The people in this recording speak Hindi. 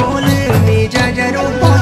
बोल मी ज़रूर